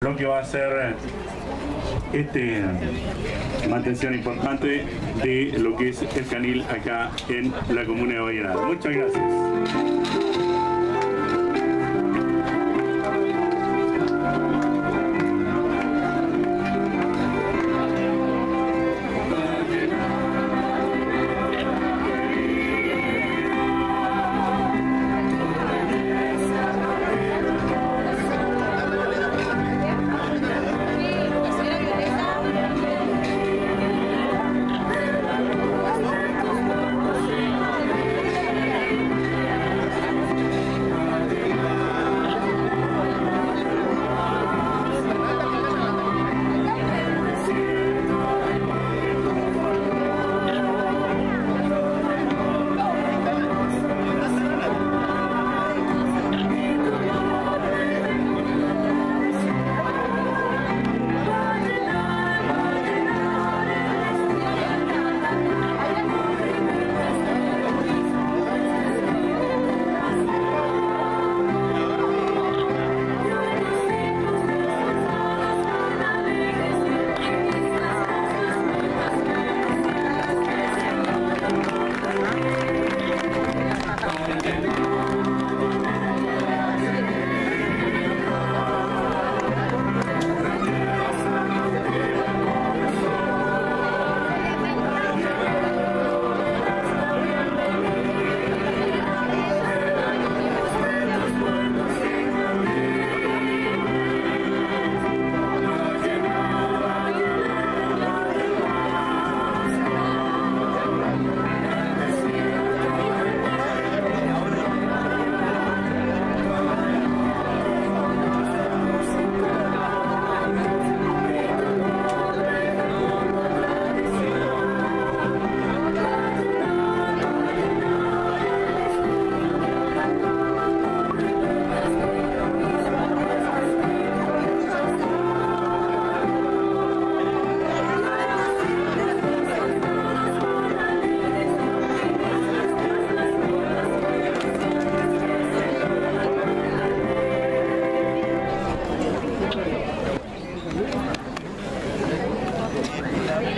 lo que va a ser este mantención importante de lo que es el canil acá en la comuna de Vallenada. Muchas gracias.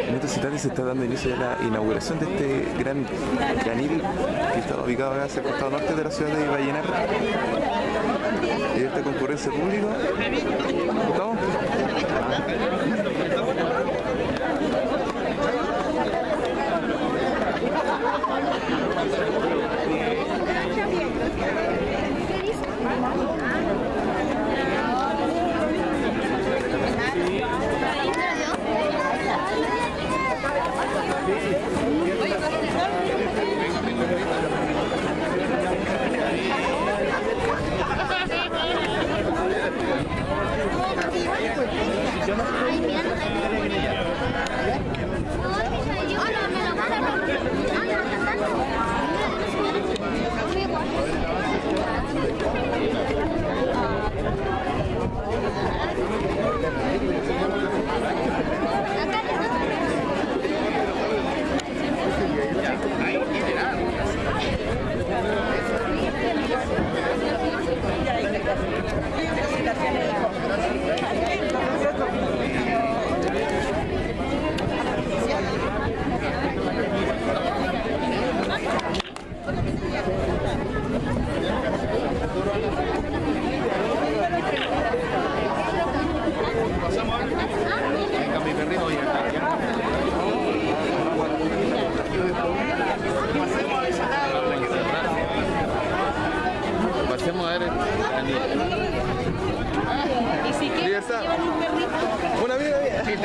En estos instantes se está dando inicio a la inauguración de este gran canil que está ubicado acá hacia el costado norte de la ciudad de Vallenar. Y esta concurrencia pública. ¿Estamos? Pasemos a ver el canil. Y Una vida,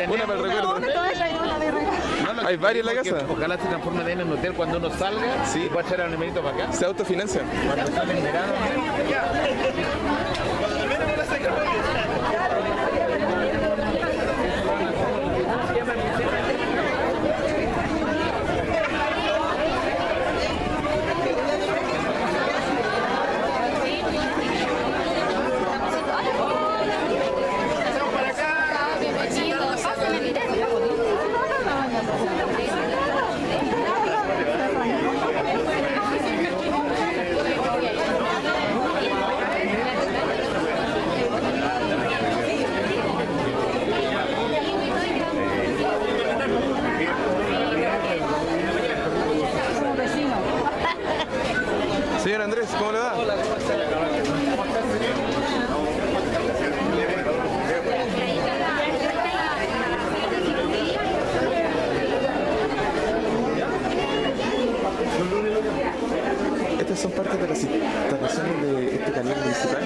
una para el recuerdo. Hay que varios en la casa. Ojalá se transforme de en un hotel cuando uno salga. Sí. Y pueda echar al numerito para acá. Se autofinancia. Cuando sale en verano. ¿Cómo le ¿cómo está? Estas son partes de las instalaciones de este canal municipal.